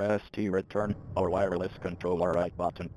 Press T return or wireless controller right button.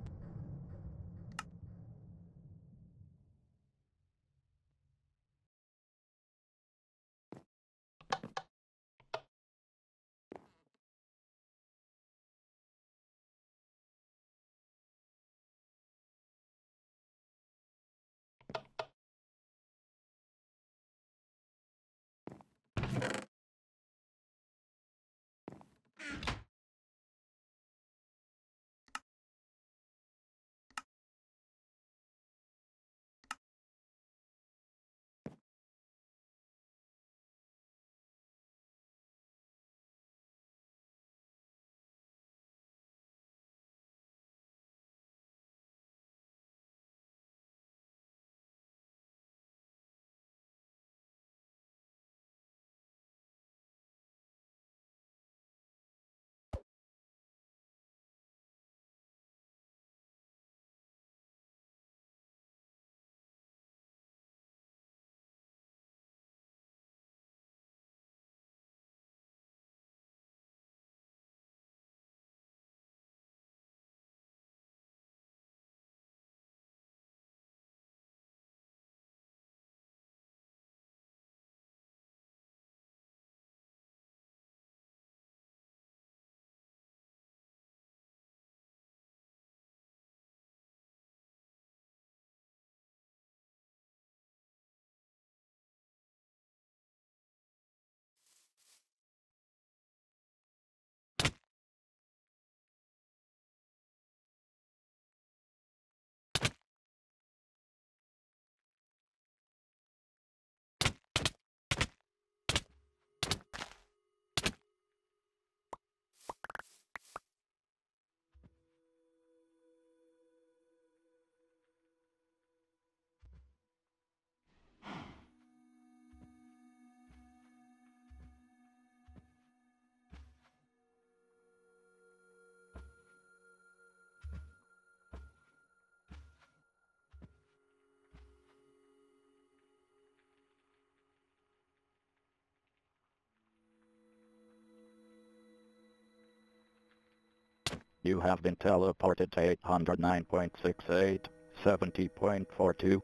You have been teleported to 809.68, 70.42.